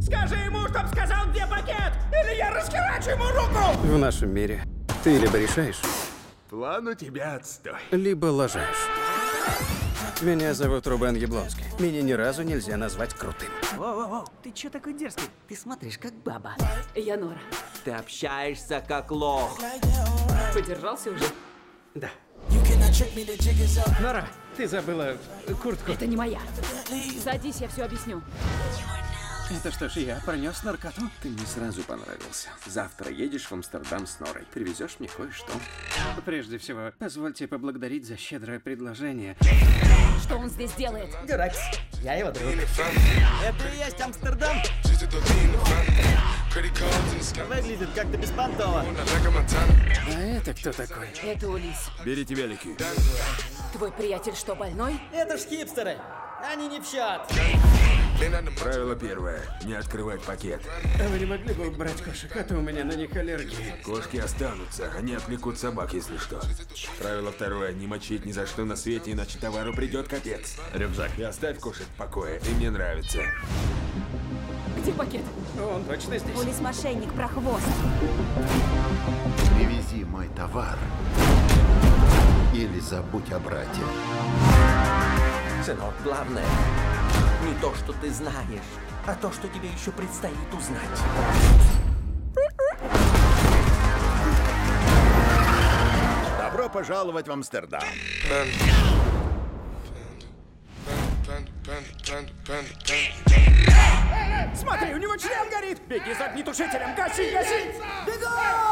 Скажи ему, чтоб сказал, где пакет, или я расхерачу ему руку! В нашем мире ты либо решаешь, План у тебя отстой. либо лажаешь. Меня зовут Рубен Яблонский. Меня ни разу нельзя назвать крутым. Воу-воу-воу, ты чё такой дерзкий? Ты смотришь как баба. Я Нора. Ты общаешься как лох. Подержался уже? Да. Нора, ты забыла куртку. Это не моя. Садись, я все объясню. Это что ж, я пронес наркоту? Ты мне сразу понравился. Завтра едешь в Амстердам с Норой. Привезешь мне кое-что. Прежде всего, позвольте поблагодарить за щедрое предложение. Что он здесь делает? Дюракс, я его друг. Это и есть Амстердам? Выглядит как-то беспонтово. А это кто такой? Это Улис. Берите велики. Твой приятель что, больной? Это ж хипстеры. Они не в счет. Правило первое. Не открывать пакет. А вы не могли бы убрать кошек, а то у меня на них аллергия. Кошки останутся, они отвлекут собак, если что. Правило второе. Не мочить ни за что на свете, иначе товару придет капец. Рюкзак. И оставь кошек в покое. Им мне нравится. Где пакет? Он точно здесь? Улис мошенник, прохвост. Привези мой товар или забудь о брате. Сынок, главное не то, что ты знаешь, а то, что тебе еще предстоит узнать. Добро пожаловать в Амстердам. Смотри, у него член горит! Беги за огнетушителем, гаси, гаси! Бегу! Твою